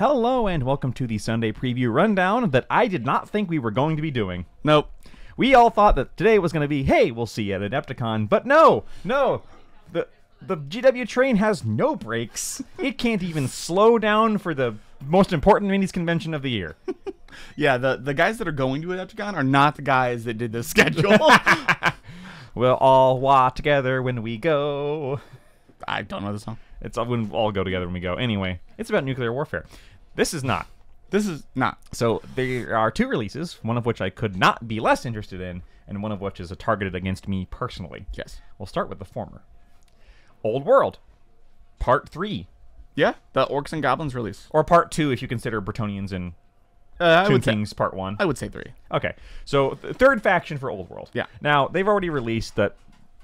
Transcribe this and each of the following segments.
Hello and welcome to the Sunday preview rundown that I did not think we were going to be doing. Nope. We all thought that today was going to be, hey, we'll see you at Adepticon, but no, no. The the GW train has no brakes. It can't even slow down for the most important minis convention of the year. Yeah, the the guys that are going to Adepticon are not the guys that did the schedule. We'll all walk together when we go. I don't know the song. It's all when we all go together when we go. Anyway, it's about nuclear warfare. This is not. This is not. So there are two releases, one of which I could not be less interested in, and one of which is targeted against me personally. Yes. We'll start with the former. Old World, Part 3, Yeah, the Orcs and Goblins release. or Part 2 if you consider Bretonnians and Uh, Tomb would say Kings Part 1. I would say three. Okay, so th- third faction for Old World. Yeah. Now, they've already released that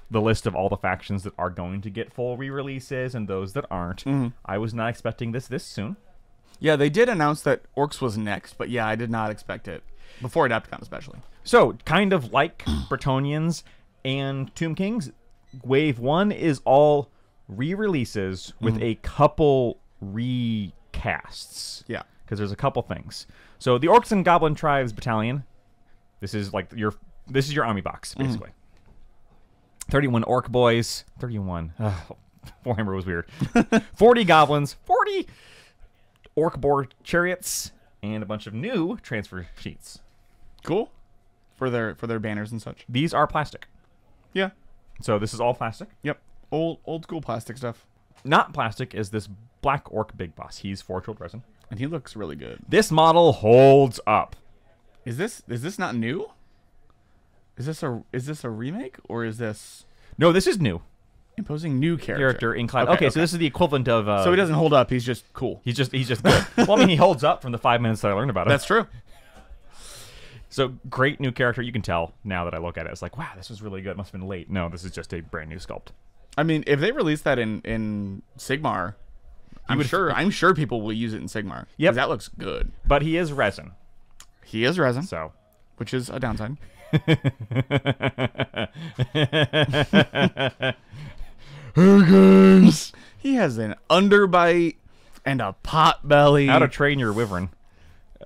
the list of all the factions that are going to get full re-releases and those that aren't. Mm-hmm. I was not expecting this this soon. Yeah, they did announce that Orcs was next, but yeah, I did not expect it before Adepticon, especially. So, kind of like Bretonnians and Tomb Kings, Wave 1 is all re releases with mm-hmm. a couple recasts. Yeah. Because there's a couple things. So, the Orcs and Goblin Tribes Battalion, this is like your this is your army box, mm-hmm. basically. 31 Orc Boys, 31. Ugh, Warhammer was weird. 40 Goblins, 40 Orc Boar Chariots, and a bunch of new transfer sheets. Cool. For their for their banners and such. These are plastic. Yeah. So this is all plastic. Yep. Old old school plastic stuff. Not plastic is this Black Orc Big Boss. He's forged resin. And he looks really good. This model holds up. Is this is this not new? Is this a is this a remake or is this No, this is new imposing new character? character in Cloud. Okay, so this is the equivalent of. Uh, So he doesn't hold up. He's just cool. He's just he's just good. well, I mean, he holds up from the five minutes that I learned about him. That's true. so great new character. You can tell now that I look at it. It's like, wow, this was really good. Must have been late. No, this is just a brand new sculpt. I mean, if they release that in in Sigmar, I'm sure I'm sure people will use it in Sigmar. Yep. that looks good. But he is resin. He is resin, So which is a downside. He has an underbite and a pot belly. How to train your wyvern.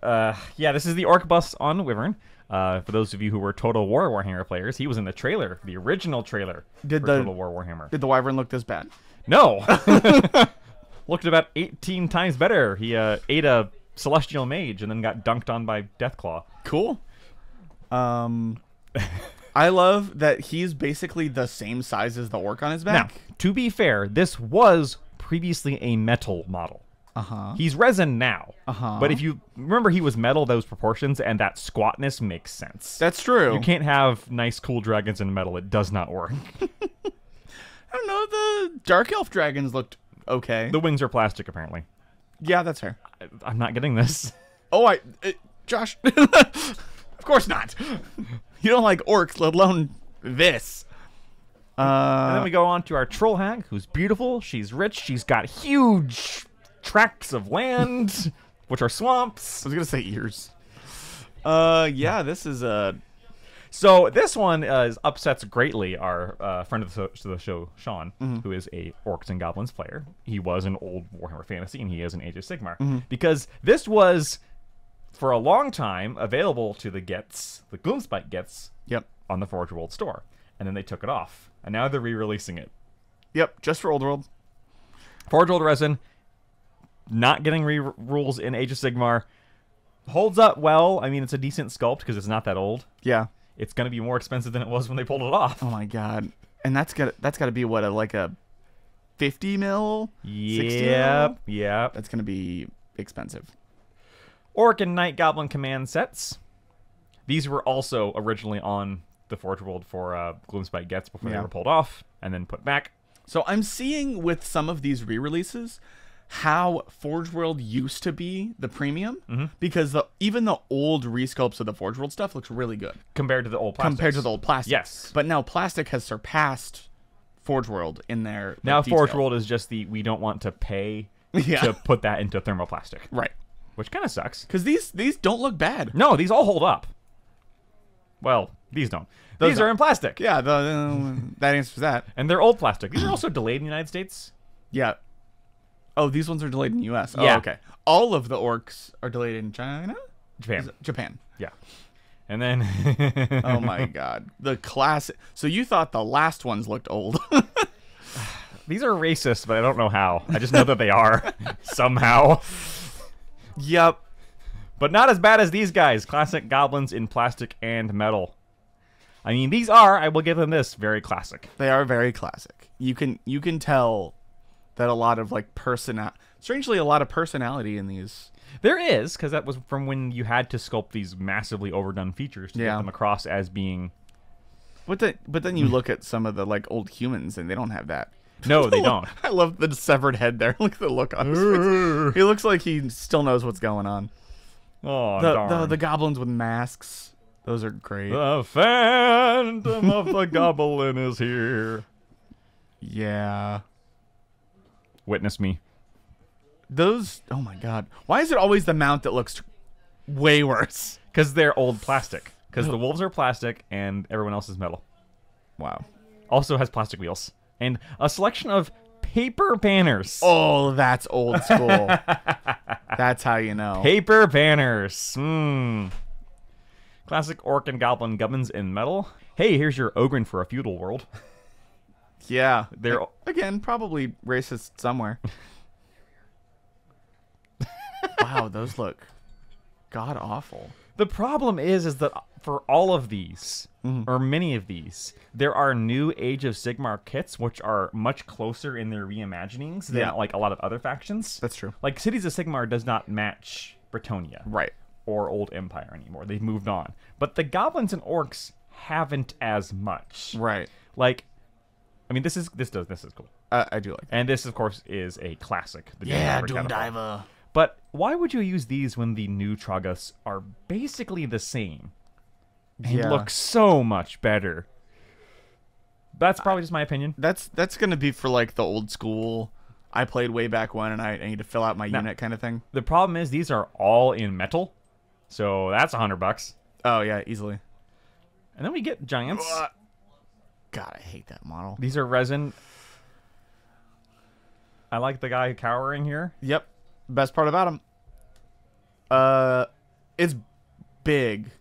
Uh, yeah, this is the orc boss on wyvern. Uh, for those of you who were Total War Warhammer players, he was in the trailer, the original trailer Did for the- Total War Warhammer. Did the wyvern look this bad? No, looked about 18 times better. He uh, ate a celestial mage and then got dunked on by Deathclaw. Cool. Um, I love that he's basically the same size as the orc on his Now, back. to be fair, this was previously a metal model. Uh huh. He's resin now. Uh-huh. But if you remember, he was metal, those proportions, and that squatness makes sense. That's true. You can't have nice, cool dragons in metal. It does not work. I don't know. The dark elf dragons looked okay. the wings are plastic, apparently. yeah, that's fair. I, I'm not getting this. Oh, I, uh, Josh. of course not. You don't like orcs, let alone this. And Uh, then we go on to our troll hag, who's beautiful. She's rich. She's got huge tracts of land, which are swamps. I was gonna say ears. Uh, yeah, this is a So this one uh, is, upsets greatly our uh, friend of the, so- the show, Sean, who is a Orcs and Goblins player. He was an old Warhammer Fantasy, and he is an Age of Sigmar. Because this was, for a long time, available to the Gitz, the Gloomspite Gitz, yep, on the Forge World store. And then they took it off. And now they're re-releasing it. yep, just for old world. Forge World Resin, not getting re-rules in Age of Sigmar. Holds up well. I mean, it's a decent sculpt because it's not that old. Yeah. It's going to be more expensive than it was when they pulled it off. Oh my god. And that's got that's got to be what a like a fifty mil. 60 Yep, mil? yep. That's gonna be expensive. Orc and Night Goblin command sets. These were also originally on the Forge World for uh, Gloomspite Gitz before they were pulled off and then put back. So I'm seeing with some of these re-releases how Forge World used to be the premium Mm-hmm. because the even the old resculpts of the Forge World stuff looks really good Compared to the old plastics. compared to the old plastic. Yes. But now plastic has surpassed Forge World in their Now like, Forge. World is just the we don't want to pay Yeah. to put that into thermoplastic, Right. Which kind of sucks. Because these these don't look bad. No, these all hold up. Well, these don't. Those these are don't. in plastic. Yeah, the, uh, that answers that. And they're old plastic. These are also delayed in the United States. Yeah. Oh, these ones are delayed in the U.S. Oh, Yeah. okay. All of the orcs are delayed in China. Japan. Japan. Yeah. And then Oh my god, the classic. So you thought the last ones looked old? These are racist, but I don't know how. I just know that they are somehow. Yep. But not as bad as these guys. Classic goblins in plastic and metal. I mean, these are, I will give them this, very classic. They are very classic. You can you can tell that a lot of like persona strangely a lot of personality in these. There is, because that was from when you had to sculpt these massively overdone features to Yeah. get them across as being. But then but then you look at some of the like old humans and they don't have that. No, they don't. I love the severed head there. Look at the look on his face. He looks like he still knows what's going on. Oh, The, darn. the the goblins with masks. Those are great. The Phantom of the Goblin is here. yeah. Witness me. Those oh my god. Why is it always the mount that looks way worse? Because they're old plastic. Because the wolves are plastic and everyone else is metal. Wow. Also has plastic wheels. And a selection of paper banners. Oh, that's old school. that's how you know. Paper banners. Hmm. Classic orc and goblin gubbinz in metal. Hey, here's your ogren for a feudal world. Yeah. They're- again probably racist somewhere. wow, those look god awful. The problem is, is that for all of these, or many of these, there are new Age of Sigmar kits which are much closer in their reimaginings than Yeah. like a lot of other factions. That's true. Like Cities of Sigmar does not match Bretonnia Right. or Old Empire anymore. They've moved on. But the goblins and orcs haven't as much. Right. Like, I mean, this is this does this is cool, Uh, I do like that. and this of course is a classic. The Yeah, Doomdiver Doom catapult. Diver. But why would you use these when the new Tragus are basically the same and Yeah. look so much better? That's probably just my opinion. That's that's gonna be for like the old school. I played way back when, and I, I need to fill out my Now- unit kind of thing. The problem is these are all in metal, so that's a hundred bucks. Oh yeah, easily. And then we get giants. God, I hate that model. These are resin. I like the guy cowering here. Yep. Best part about him. Uh, it's big,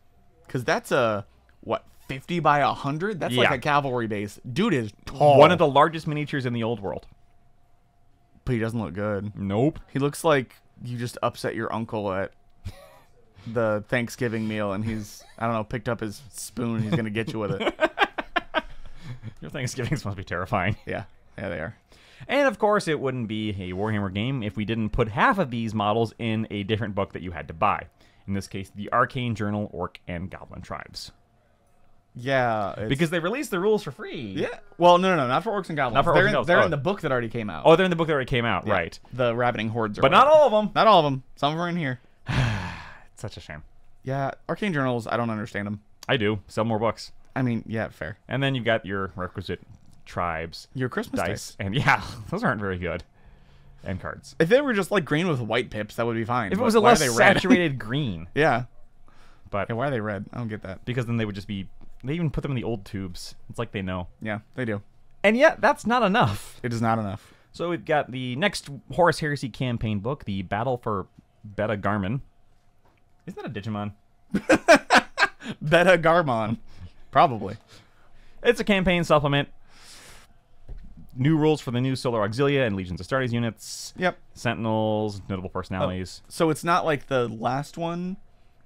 cause that's a what fifty by hundred. That's like a cavalry base. Dude is tall. One of the largest miniatures in the old world. but he doesn't look good. Nope. He looks like you just upset your uncle at the Thanksgiving meal, and he's I don't know picked up his spoon. and He's gonna get you with it. Your Thanksgivings must be terrifying. Yeah, yeah, they are. And of course, it wouldn't be a Warhammer game if we didn't put half of these models in a different book that you had to buy. In this case, the Arcane Journal Orc and Goblin Tribes. Yeah, it's- Because they released the rules for free. yeah. Well, no, no, no, not for orcs and goblins. Not for they're orcs in, and goblins. They're Oh. in the book that already came out. Oh, they're in the book that already came out. Yeah. Right. The Ravening Hordes, are But not all of them. Not all of them. Some of them are in here. It's such a shame. Yeah, arcane journals. I don't understand them. I do. Sell more books. I mean, yeah, fair. And then you've got your requisite tribes, Your Christmas dice. dice. And yeah, those aren't very good. And cards. If they were just like green with white pips, that would be fine. If it was a less saturated green. yeah. But Yeah. Why are they red? I don't get that. because then they would just be. They even put them in the old tubes. It's like they know. Yeah, they do. And yet, that's not enough. It is not enough. So we've got the next Horus Heresy campaign book, the Battle for Beta Garmin. Isn't that a Digimon? Beta Garmon, probably. It's a campaign supplement. New rules for the new Solar Auxilia and Legions of Astartes units. Yep. Sentinels, notable personalities. Oh, so it's not like the last one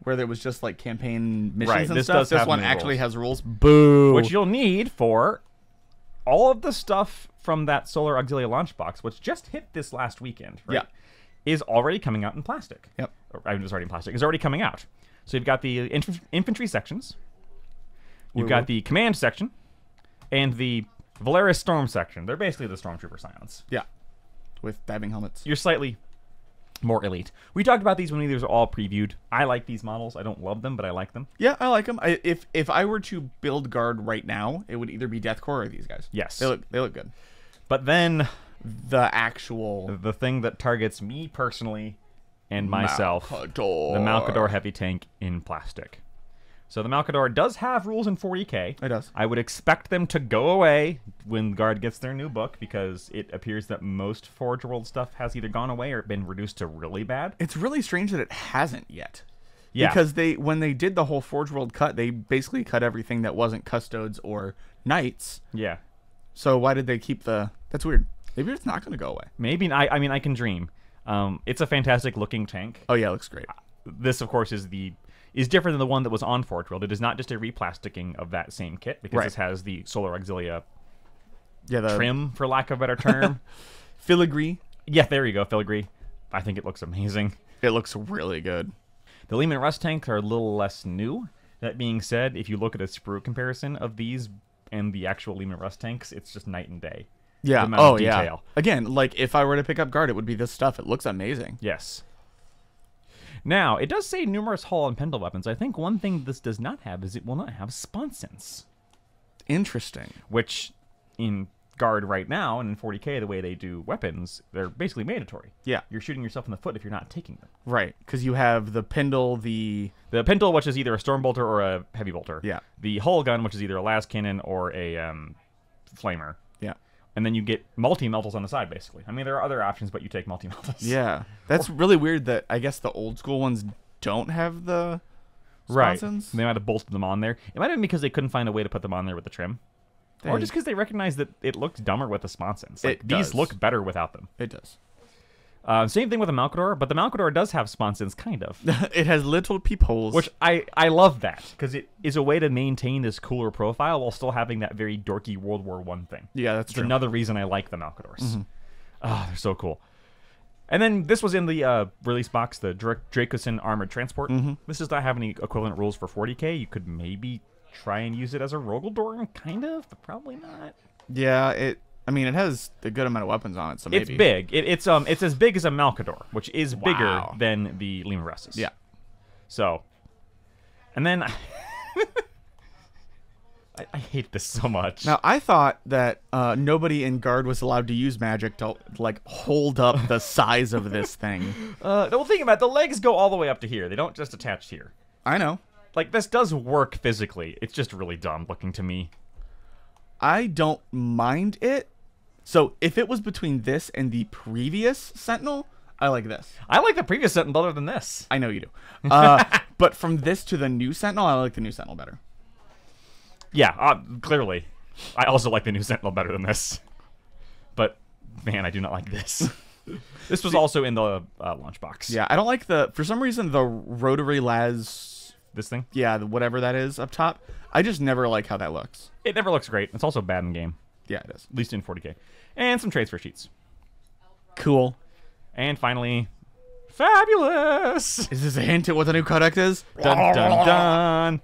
where there was just like campaign missions Right, and this stuff. does this have one new actually rules. has rules. Boo. Which you'll need for all of the stuff from that Solar Auxilia launch box, which just hit this last weekend, right? Yeah. Is already coming out in plastic. Yep. Or, I mean, it's already in plastic. It's already coming out. So you've got the inf- infantry sections. You've Woo-woo. got the command section, and the Veletaris Storm section. They're basically the Stormtrooper Scions. Yeah. With diving helmets. You're slightly more elite. We talked about these when these were all previewed. I like these models. I don't love them, but I like them. Yeah, I like them. I, if if I were to build guard right now, it would either be Death Korps or these guys. Yes. They look they look good. But then The actual the thing that targets me personally and myself, Malcador. the Malcador heavy tank in plastic. So the Malcador does have rules in 40k. It does. I would expect them to go away when Guard gets their new book because it appears that most Forge World stuff has either gone away or been reduced to really bad. It's really strange that it hasn't yet. Yeah. Because they when they did the whole Forge World cut, they basically cut everything that wasn't custodes or knights. Yeah. So why did they keep the? That's weird. Maybe it's not going to go away. Maybe I. I mean, I can dream. Um, it's a fantastic looking tank. Oh yeah, it looks great. This, of course, is the is different than the one that was on Forge World. It is not just a replasticing of that same kit because Right. this has the Solar Auxilia Yeah, the trim, for lack of a better term. filigree. yeah, there you go, filigree. I think it looks amazing. It looks really good. The Leman Russ tanks are a little less new. That being said, if you look at a sprue comparison of these and the actual Leman Russ tanks, it's just night and day. Yeah. Oh yeah. Again, like if I were to pick up guard, it would be this stuff. It looks amazing. Yes. Now, it does say numerous hull and pintle weapons. I think one thing this does not have is it will not have sponsons, Interesting. which in Guard right now and in 40k, the way they do weapons, they're basically mandatory. Yeah. You're shooting yourself in the foot if you're not taking them. Right, because you have the Pendle, the The Pintle, which is either a storm bolter or a heavy bolter. Yeah. The hull gun, which is either a las cannon or a um, flamer. And then you get multi meltas on the side, basically. I mean, there are other options, but you take multi meltas. yeah. That's really weird. That I guess the old school ones don't have the Right. sponsons. They might have bolted them on there. It might have been because they couldn't find a way to put them on there with the trim. Or just because they recognized that it looks dumber with the sponsons. Like, It these does. look better without them. It does. Uh, same thing with the Malcador, but the Malcador does have sponsons, kind of. it has little peepholes. Which I, I love that because it is a way to maintain this cooler profile while still having that very dorky World War One thing. yeah, that's another reason I like the Malcadors. Ah, they're so cool. And then this was in the uh, release box, the Dra- Dracosan Armored Transport. This does not have any equivalent rules for 40k. You could maybe try and use it as a Rogal Dorn, kind of, but probably not. Yeah, it. I mean, it has a good amount of weapons on it, so maybe It's big. It, it's um, it's as big as a Malcador, which is bigger than the Leman Russes. Yeah. So, and then I, I hate this so much. Now I thought that uh, nobody in guard was allowed to use magic to like hold up the size of this thing. Uh, the whole thing about it, the legs go all the way up to here. They don't just attach here. I know. Like this does work physically. It's just really dumb looking to me. I don't mind it. So if it was between this and the previous Sentinel, I like this. I like the previous Sentinel better than this. I know you do. Uh, but from this to the new Sentinel, I like the new Sentinel better. Yeah, uh, clearly. I also like the new Sentinel better than this. But man, I do not like this. this was also in the uh, launch box. Yeah, I don't like the for some reason the rotary las. This thing. Yeah, the- whatever that is up top. I just never like how that looks. It never looks great. It's also bad in game, Yeah, it is. at least in 40k. And some transfer sheets. Cool. And finally, fabulous. Is this a hint at what the new codex is? Dun dun dun.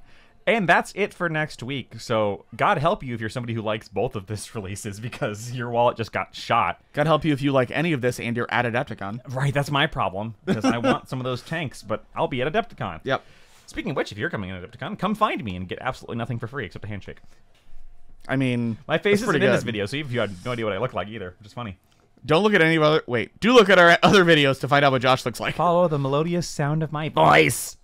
And that's it for next week. So God help you if you're somebody who likes both of this releases because your wallet just got shot. God help you if you like any of this and you're at Adepticon. Right, that's my problem because I want some of those tanks, but I'll be at Adepticon. Yep. Speaking of which, if you're coming in Adepticon, come find me and get absolutely nothing for free except a handshake. I mean, My face that's isn't pretty in this video, so if you had no idea what I look like either, which is funny. Don't look at any other. Wait, do look at our other videos to find out what Josh looks like. Follow the melodious sound of my voice.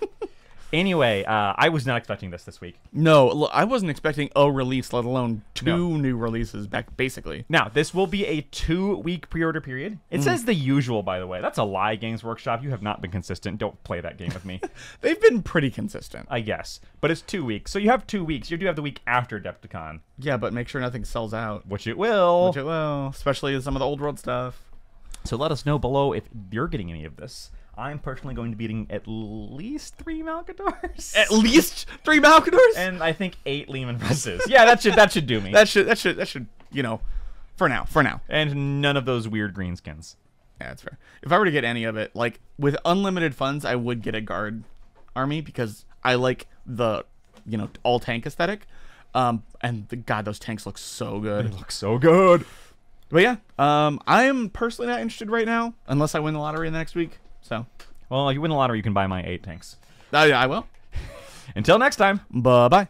anyway, uh, I was not expecting this this week. No, look, I wasn't expecting a release, let alone two No. new releases back. Basically, Now, this will be a two week pre order period. It says the usual, by the way. That's a lie, Games Workshop. You have not been consistent. Don't play that game with me, they've been pretty consistent. I guess. But it's two weeks. So you have two weeks. You do have the week after Adepticon, Yeah, but make sure nothing sells out. which it will. Which it will, especially some of the old world stuff. So let us know below if you're getting any of this. I'm personally going to be eating at least three Malcadors. At least three Malcadors. and I think eight Leman Russes. Yeah, that should that should do me. that should that should that should you know, for now, for now. and none of those weird greenskins. Yeah, that's fair. If I were to get any of it, like with unlimited funds, I would get a guard army because I like the you know all tank aesthetic. Um, and the, God, those tanks look so good. They look so good. But yeah, um, I am personally not interested right now unless I win the lottery in the next week. So, Well, if you win the lottery, you can buy my eight tanks. uh, yeah, I will. Until next time. Bye bye.